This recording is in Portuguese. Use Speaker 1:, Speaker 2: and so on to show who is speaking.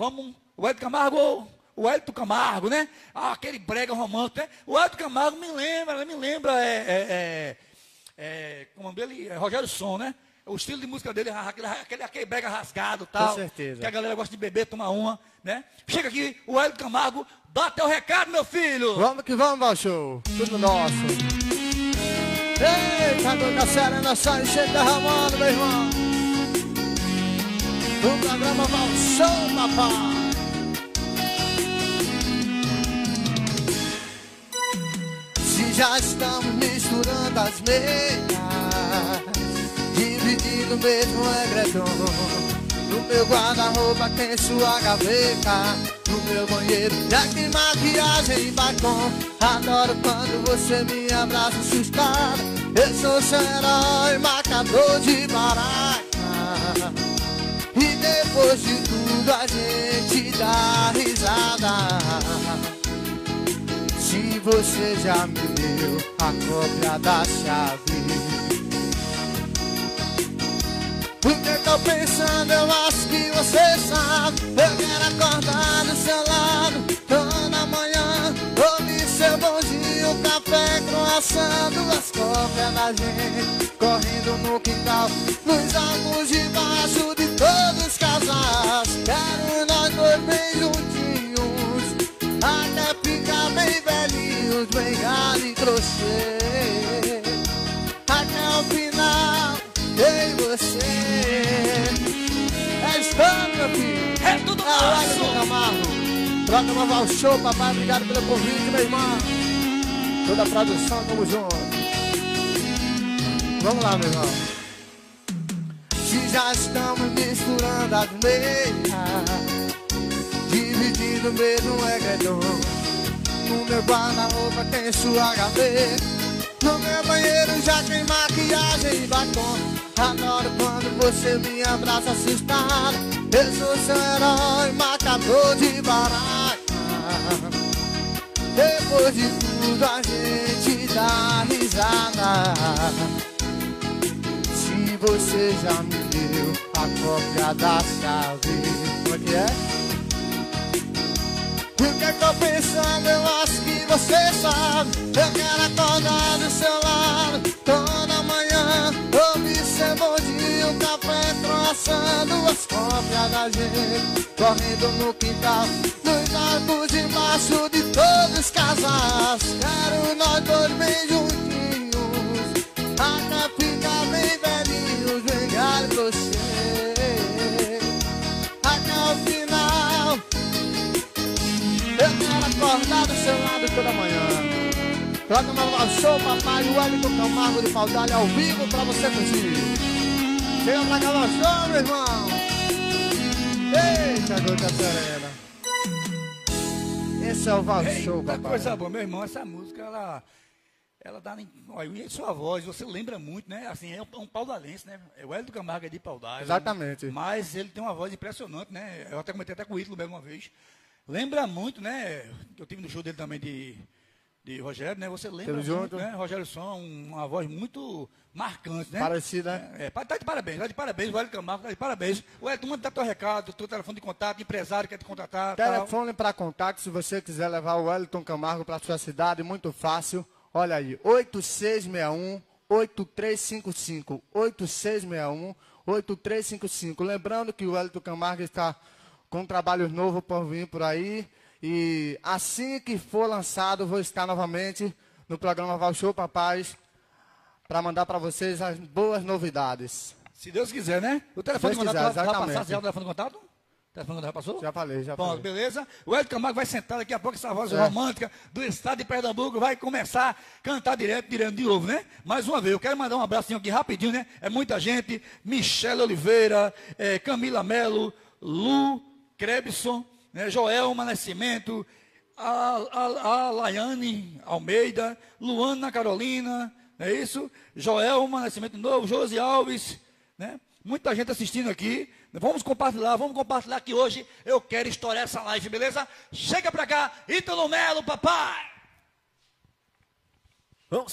Speaker 1: vamos, o Hélio Camargo, o Hélio Camargo, né? Ah, aquele brega romântico, né? O Hélio Camargo me lembra, me lembra, é, é, é, é como é dele? É Rogério Som, né? O estilo de música dele, aquele, aquele, aquele brega rasgado tal.
Speaker 2: Com certeza.
Speaker 1: Que a galera gosta de beber, tomar uma, né? Chega aqui, o Hélio Camargo, dá teu recado, meu filho.
Speaker 2: Vamos que vamos, Valchou. Tudo nosso. Eita, doida serena, sai cheio derramando, meu irmão. O programa Valchou, papai. Se já estamos misturando as meias, dividindo mesmo egredom. No meu guarda-roupa tem sua gaveta No meu banheiro já tem maquiagem e batom Adoro quando você me abraça assustado Eu sou seu herói, marcador de barraca E depois de tudo a gente dá risada. Se você já me deu a cópia da chave. Porque tô pensando, eu acho que você sabe. Eu quero acordar do seu lado croissant Duas cópias da gente correndo no quintal Nos álbuns debaixo de todos os casais Quero nós dois bem juntinhos Até ficar bem velhinhos, bem galho e crochê Até o final em você. É história, meu filho.
Speaker 1: É tudo
Speaker 2: É
Speaker 1: nosso.
Speaker 2: Troca uma Show, papai. Obrigado pelo convite, meu irmão. Toda a produção, tamo junto. Vamos lá, meu irmão. Se já estamos misturando as meias, dividindo o mesmo egredom. No meu guarda-roupa tem sua gaveta. No meu banheiro já tem maquiagem e batom. Adoro quando você me abraça assustado. Eu sou seu herói, matador de barraca. Depois de tudo a gente dá risada. Se você já me deu a cópia da chave, como é que é? O que eu tô pensando, eu acho que você sabe. Eu quero acordar do seu lado toda manhã. Ouvir seu bom dia, café croissant, duas cópias da gente. Correndo no quintal, nos arcos debaixo de todos os casais. Quero nós dois bem juntinhos, até ficar bem velhinhos, bem você. Até o final. Eu quero acordar do seu lado toda manhã. Troca uma show, papai, o Wellington Camargo de Paudalho ao vivo pra você curtir. Chega pra show, meu irmão. Eita, gota serena. Esse é o Val Show,
Speaker 1: Eita,
Speaker 2: papai.
Speaker 1: coisa boa, meu irmão, essa música, ela, ela dá, olha, e sua voz, você lembra muito, né? Assim, é um, um paudalense, né? É o Hélio Camargo é de Paudalho.
Speaker 2: Exatamente.
Speaker 1: Mas ele tem uma voz impressionante, né? Eu até comentei até com o Ítalo mesmo uma vez. Lembra muito, né? Eu tive no show dele também de, de Rogério, né? Você lembra muito,
Speaker 2: junto.
Speaker 1: né? Rogério Som, uma voz muito marcante, né?
Speaker 2: Parecida, né?
Speaker 1: É, tá de parabéns, tá de parabéns, o Hélio Camargo, tá de parabéns. O Hélio, manda teu recado, teu telefone de contato, empresário quer te contratar.
Speaker 2: Telefone para contato, se você quiser levar o Wellington Camargo para sua cidade, muito fácil. Olha aí, 8661 8355 8661 8355. Lembrando que o Wellington Camargo está com trabalhos novos por vir por aí. E assim que for lançado, vou estar novamente no programa Val Show Papais para mandar para vocês as boas novidades.
Speaker 1: Se Deus quiser, né? O telefone de contato, já, passasse já o telefone contato? O telefone contato já passou?
Speaker 2: Já falei, já
Speaker 1: Pronto,
Speaker 2: falei.
Speaker 1: beleza? O Hélio Camargo vai sentar daqui a pouco, essa voz
Speaker 2: Certo.
Speaker 1: romântica do estado de Pernambuco vai começar a cantar direto, direto de novo, né? Mais uma vez, eu quero mandar um abracinho aqui rapidinho, né? É muita gente, Michele Oliveira, eh, Camila Melo, Lu Krebson, né? Joelma Nascimento, a, a, a Laiane Almeida, Luana Carolina, não é isso? Joelma Nascimento Novo, Josi Alves, né? Muita gente assistindo aqui. Vamos compartilhar, vamos compartilhar que hoje eu quero estourar essa live, beleza? Chega pra cá, Ítalo Melo, papai!
Speaker 3: Vamos